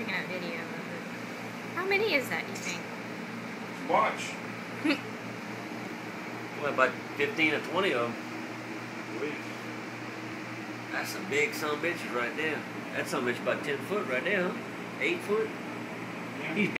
taking a video of it. How many is that, you think? Watch. Well, about 15 or 20 of them. That's some big son of bitches right there. That's of bitch about 10 foot right there, huh? 8 foot? Yeah. He's